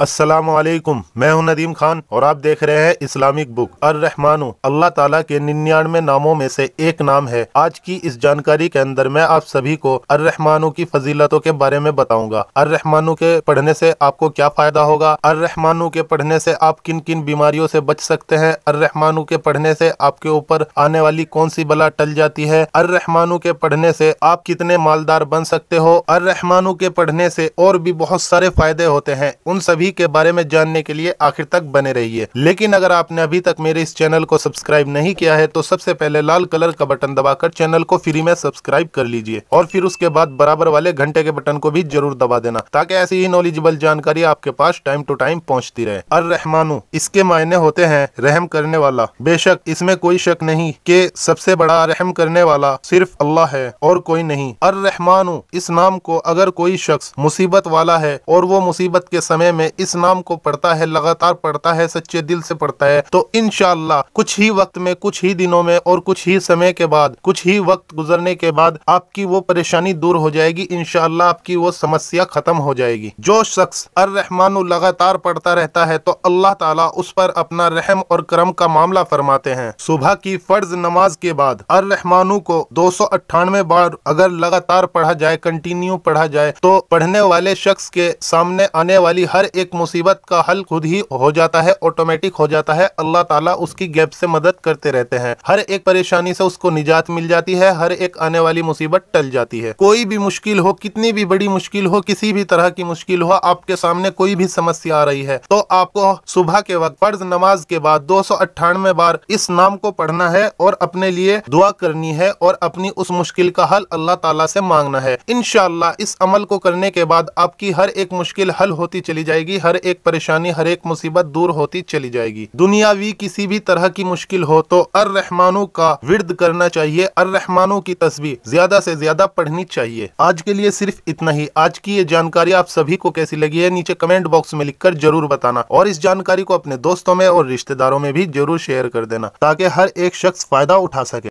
असलकुम मैं हूँ नदीम खान और आप देख रहे हैं इस्लामिक बुक अर रहमानु अल्लाह ताला के निन्यानवे नामों में से एक नाम है। आज की इस जानकारी के अंदर मैं आप सभी को अर रहमानु की फजीलतों के बारे में बताऊँगा। अर रहमानु के पढ़ने से आपको क्या फ़ायदा होगा? अर रहमानु के पढ़ने से आप किन किन बीमारियों से बच सकते हैं? अर रहमानु के पढ़ने से आपके ऊपर आने वाली कौन सी बला टल जाती है? अर रहमानु के पढ़ने से आप कितने मालदार बन सकते हो? अर रहमानु के पढ़ने से और भी बहुत सारे फ़ायदे होते हैं। उन सभी के बारे में जानने के लिए आखिर तक बने रहिए। लेकिन अगर आपने अभी तक मेरे इस चैनल को सब्सक्राइब नहीं किया है तो सबसे पहले लाल कलर का बटन दबाकर चैनल को फ्री में सब्सक्राइब कर लीजिए। और फिर उसके बाद बराबर वाले घंटे के बटन को भी ज़रूर दबा देना, ताकि ऐसी ही नॉलेजेबल जानकारी आपके पास टाइम टू टाइम पहुँचती रहे। अर रहमानु इसके मायने होते हैं रहम करने वाला। बेशक इसमें कोई शक नहीं के सबसे बड़ा रहम करने वाला सिर्फ़ अल्लाह है और कोई नहीं। अर रहमानु इस नाम को अगर कोई शख्स मुसीबत वाला है और वो मुसीबत के समय में इस नाम को पढ़ता है, लगातार पढ़ता है, सच्चे दिल से पढ़ता है। तो इनशाला कुछ ही वक्त में, कुछ ही दिनों में और कुछ ही समय के बाद, कुछ ही वक्त गुजरने के बाद आपकी वो परेशानी दूर हो जाएगी। इनशाला आपकी वो समस्या खत्म हो जाएगी। जो शख्स अर रहमान लगातार पढ़ता रहता है तो अल्लाह ताला उस पर अपना रहम और करम का मामला फरमाते हैं। सुबह की फ़र्ज़ नमाज़ के बाद अर रहमानू को दो सौ अट्ठानवे बार अगर लगातार पढ़ा जाए कंटिन्यू पढ़ा जाए तो पढ़ने वाले शख्स के सामने आने वाली हर एक मुसीबत का हल खुद ही हो जाता है ऑटोमेटिक हो जाता है। अल्लाह ताला उसकी गैप से मदद करते रहते हैं। हर एक परेशानी से उसको निजात मिल जाती है, हर एक आने वाली मुसीबत टल जाती है। कोई भी मुश्किल हो, कितनी भी बड़ी मुश्किल हो, किसी भी तरह की मुश्किल हो, आपके सामने कोई भी समस्या आ रही है तो आपको सुबह के वक्त फ़र्ज़ नमाज़ के बाद दो सौ अट्ठानवे बार इस नाम को पढ़ना है और अपने लिए दुआ करनी है और अपनी उस मुश्किल का हल अल्लाह ताला से मांगना है। इनशाला इस अमल को करने के बाद आपकी हर एक मुश्किल हल होती चली जाएगी। हर एक परेशानी, हर एक मुसीबत दूर होती चली जाएगी। दुनियावी किसी भी तरह की मुश्किल हो तो अर रहमानों का विर्द करना चाहिए अर रहमानों की तस्वीर ज़्यादा से ज़्यादा पढ़नी चाहिए। आज के लिए सिर्फ़ इतना ही। आज की ये जानकारी आप सभी को कैसी लगी है, नीचे कमेंट बॉक्स में लिखकर ज़रूर बताना। और इस जानकारी को अपने दोस्तों में और रिश्तेदारों में भी ज़रूर शेयर कर देना, ताकि हर एक शख्स फ़ायदा उठा सके।